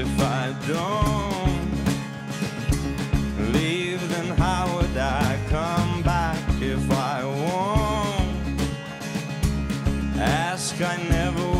if I don't leave, then how would I come back if I won't? Ask, I never